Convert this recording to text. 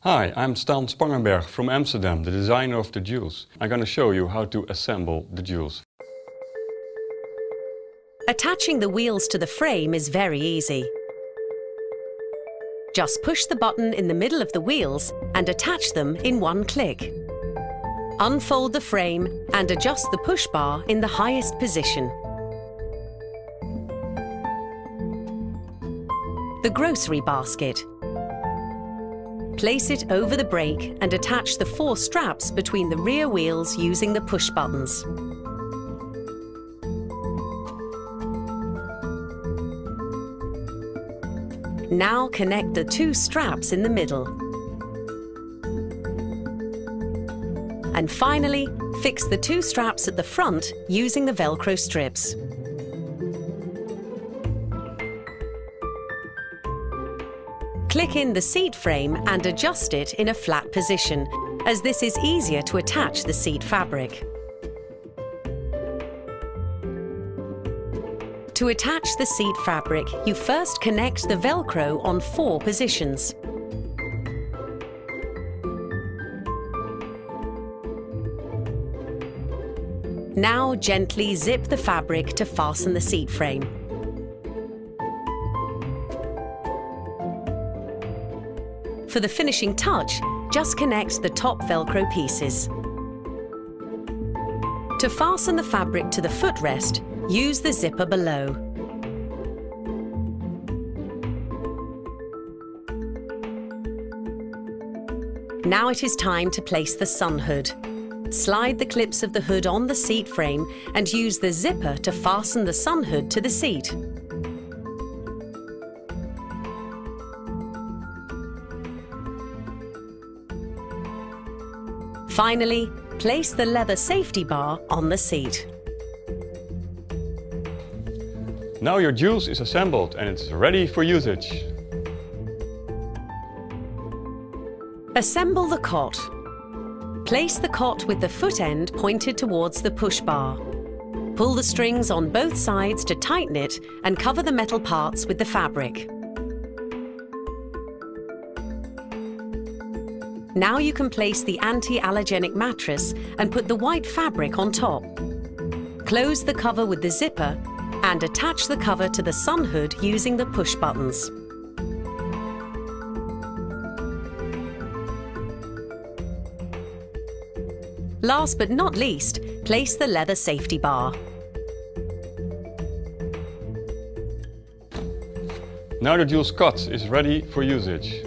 Hi, I'm Stan Spangenberg from Amsterdam, the designer of the Joolz. I'm going to show you how to assemble the Joolz. Attaching the wheels to the frame is very easy. Just push the button in the middle of the wheels and attach them in one click. Unfold the frame and adjust the push bar in the highest position. The grocery basket. Place it over the brake and attach the four straps between the rear wheels using the push buttons. Now connect the two straps in the middle. And finally, fix the two straps at the front using the Velcro strips. Click in the seat frame and adjust it in a flat position, as this is easier to attach the seat fabric. To attach the seat fabric, you first connect the Velcro on four positions. Now gently zip the fabric to fasten the seat frame. For the finishing touch, just connect the top Velcro pieces. To fasten the fabric to the footrest, use the zipper below. Now it is time to place the sun hood. Slide the clips of the hood on the seat frame and use the zipper to fasten the sun hood to the seat. Finally, place the leather safety bar on the seat. Now your Joolz is assembled and it's ready for usage. Assemble the cot. Place the cot with the foot end pointed towards the push bar. Pull the strings on both sides to tighten it and cover the metal parts with the fabric. Now you can place the anti-allergenic mattress and put the white fabric on top. Close the cover with the zipper and attach the cover to the sun hood using the push buttons. Last but not least, place the leather safety bar. Now the Joolz cut is ready for usage.